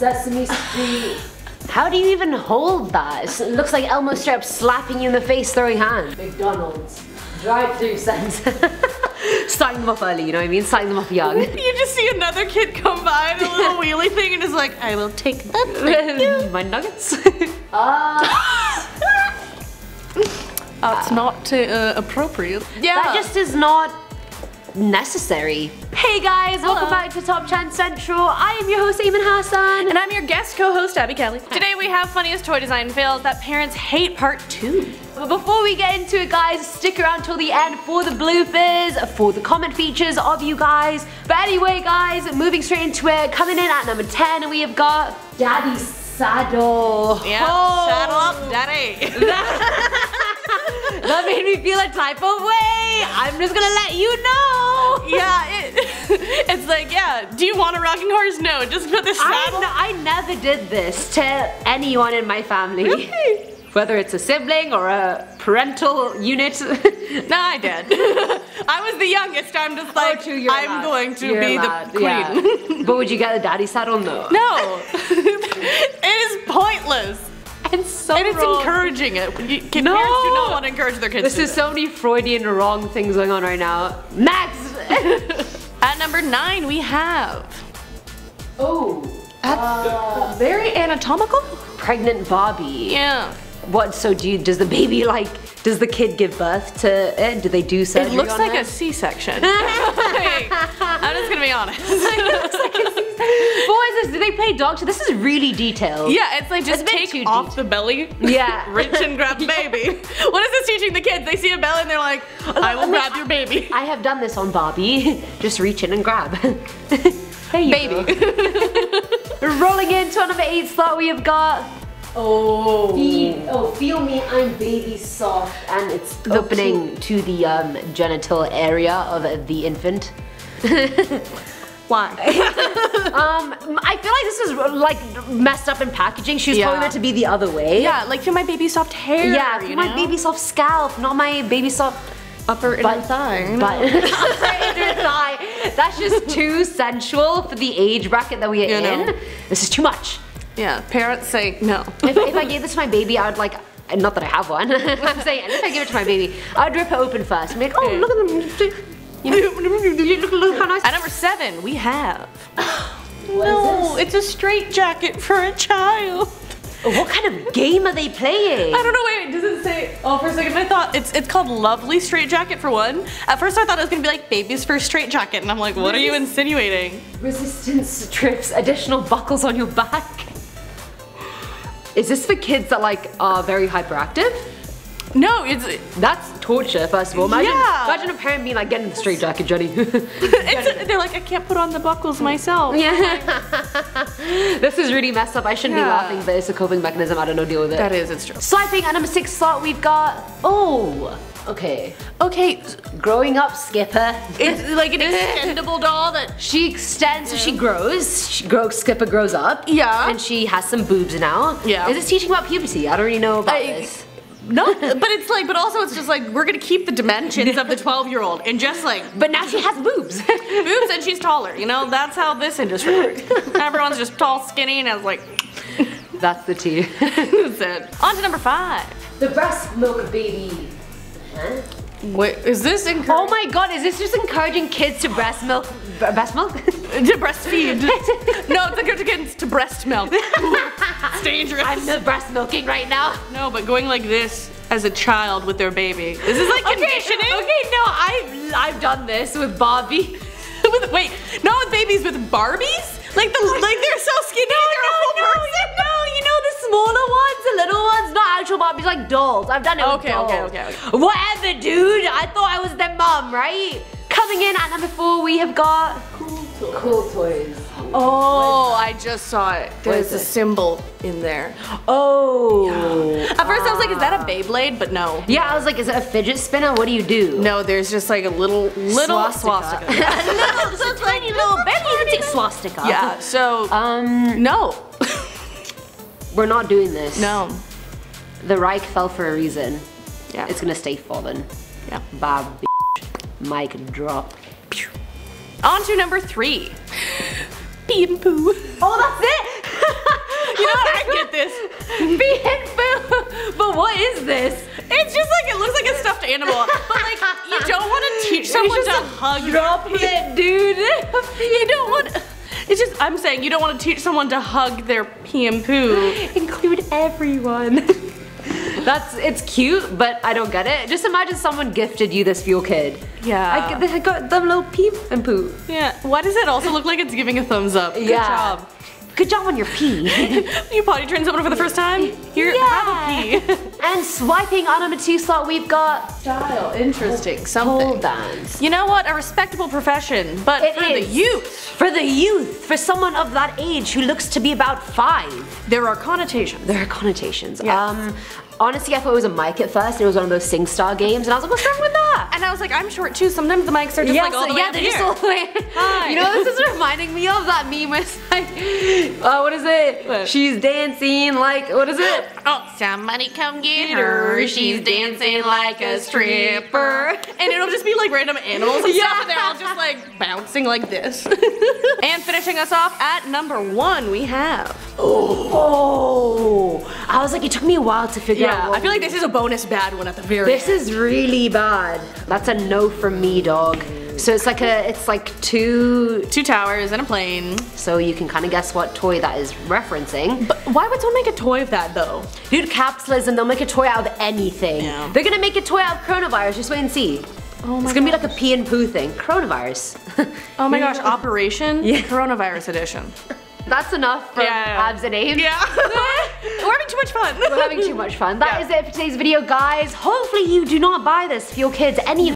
Sesame Street. How do you even hold that? It looks like Elmo straight up slapping you in the face throwing hands. McDonald's. Drive through sense. Starting them off early, you know what I mean? Starting them off young. You just see another kid come by in a little wheelie thing and is like, I will take that. My nuggets. Ah. That's not uh, appropriate. Yeah. That just is not necessary. Hey guys, welcome back to Top 10 Central. I am your host, Ayman Hasan. and I'm your guest co-host, Abbey Kelly. Today we have funniest toy design fails that parents hate part two. But before we get into it, guys, stick around till the end for the bloopers, for the comment features of you guys. But anyway, guys, moving straight into it, coming in at number 10, we have got Daddy Saddle. Yeah, Oh. saddle up, daddy. That made me feel a type of way. I'm just gonna let you know. Yeah, it, it's like, yeah, do you want a rocking horse? No, just put the I, saddle. n- I never did this to anyone in my family. Really? Whether it's a sibling or a parental unit. No, I did. I was the youngest. I'm just oh, like, Oh, true, I'm allowed. going to You're be allowed, the queen. yeah. but would you get the daddy saddle? No. No, it is pointless. It's so And it's wrong. encouraging it. You, No. Parents do not want to encourage their kids This is so many Freudian wrong things going on right now. Max! At number nine, we have oh. Uh, That's very anatomical. Pregnant Bobby. Yeah. What, so do you, does the baby like, does the kid give birth to it? Do they do something? It looks like it? a C-section. Like, I'm just gonna be honest. But what is this? Do they play doctor? This is really detailed. yeah, it's like just a bit take too off the belly. Yeah. Reach and grab the baby. What is this teaching the kids? They see a belly and they're like, I will I mean, grab your baby. I have done this on Barbie. Just reach in and grab. there you Baby. go. Rolling into our number eight slot, we have got Oh. Fe- oh, feel me, I'm baby soft, and it's opening to the um, genital area of the infant. Why? Um, I feel like this is like messed up in packaging. She was Yeah. probably meant to be the other way. yeah, like feel my baby soft hair. Yeah, you my know? baby soft scalp, not my baby soft upper inner butt thigh. But inner thigh. That's just too sensual for the age bracket that we are You in. know. This is too much. Yeah, parents say no. If, if I gave this to my baby, I would like. Not that I have one. I'm saying, if I give it to my baby, I would rip it open first and be like, oh, look at them. You know, look, look how nice. At number seven, we have. No, it's a straight jacket for a child. What kind of game are they playing? I don't know. Wait, does it say? Oh, for a second, I thought it's it's called Lovely Straight Jacket for one. At first, I thought it was gonna be like Baby's First Straight Jacket, and I'm like, what are you insinuating? Resistance strips, additional buckles on your back. Is this for kids that like are very hyperactive? No, it's That's torture, first of all. Imagine, Yeah. imagine a parent being like, get in the straight jacket, Johnny. it's they're like I can't put on the buckles myself. yeah. this is really messed up. I shouldn't be laughing, but it's a coping mechanism. I don't know, deal with it. That is, it's true. Swiping at number six slot, we've got. Oh, okay. Okay, Growing up, Skipper. it's like an extendable doll that. She extends, so she grows. She grows, Skipper grows up. Yeah. And she has some boobs now. Yeah. Is this teaching about puberty? I don't really know about I- this. No, but it's like, but also it's just like we're gonna keep the dimensions of the 12 year old and just like But now she has boobs. boobs and she's taller. You know, that's how this industry works. Everyone's just tall, skinny, and I was like, That's the tea. that's it. On to number five. the breast milk baby. Huh? Wait, is this Oh my god, is this just encouraging kids to breast milk? bre- Breast milk? to breastfeed? no, it's encouraging kids to breast milk. Ooh, it's dangerous. I'm the breast milking right now. no, but going like this as a child with their baby. This is like conditioning. Okay, no, I've I've done this with Bobby. with, wait, not with babies, with Barbies? Like the like they're so skinny. they're a full person. no, you know the smaller ones, the little ones, not actual Barbies, like dolls. I've done it with Okay, dolls. okay, okay, okay. Whatever, dude. I thought I was their mom, right? Coming in at number four, we have got cool toys. cool toys. Oh, I just saw it. There's a it? symbol in there. Oh. At first I was like, is that a Beyblade? But no. Yeah, I was like, is it a fidget spinner? What do you do? No, there's just like a little little swastika. a little, so tiny little baby swastika. yeah. So Um, no, we're not doing this. no. The Reich fell for a reason. Yeah. It's gonna stay fallen. yeah. Bob, mic drop. On to number three and poo. Oh, that's it! you know what? I get this. Pee and poo. But what is this? It's just like, it looks like a stuffed animal. But like, you don't want to teach someone to hug drop it, dude. you don't want... It's just, I'm saying, you don't want to teach someone to hug their pee and poo. Include everyone. That's it's cute, but I don't get it. Just imagine someone gifted you this for your kid. Yeah. I, they got them little pee and poo. Yeah. Why does it also look like it's giving a thumbs up? Good Yeah. job. Good job on your pee. you potty trained someone for the first time? Here, have a pee. and swiping on number two slot, we've got Style, interesting, pole something. dance. You know what? A respectable profession, but It for is. the youth, For the youth, for someone of that age who looks to be about five, there are connotations. there are connotations. Yes. Um, honestly, I thought it was a mic at first. It was one of those SingStar games, and I was like, what's wrong with that? And I was like, I'm short too. Sometimes the mics are just like all the way yeah, they're here. just all the way. Hi. You know, this is reminding me of that meme where it's like, uh, what is it? What? She's dancing like, what is it? Oh, somebody come get her. She's dancing like a stripper. And it'll just be like random animals and stuff, and they're all just like bouncing like this. and finishing us off at number one, we have. Oh. oh, I was like, it took me a while to figure out. Yeah, I feel like this is a bonus bad one at the very This end. is really bad. That's a no from me, dog. So it's like a, it's like two, Two towers and a plane. so you can kind of guess what toy that is referencing. But why would someone make a toy of that though? Dude, capitalism, they'll make a toy out of anything. Yeah. They're gonna make a toy out of coronavirus, just wait and see. Oh my It's gonna be like a pee and poo thing. Coronavirus. Oh my gosh, Operation Yeah. Coronavirus Edition. That's enough for Yeah. abs and aims. Yeah. We're having too much fun. We're having too much fun. That Yeah. is it for today's video, guys. Hopefully you do not buy this for your kids, any of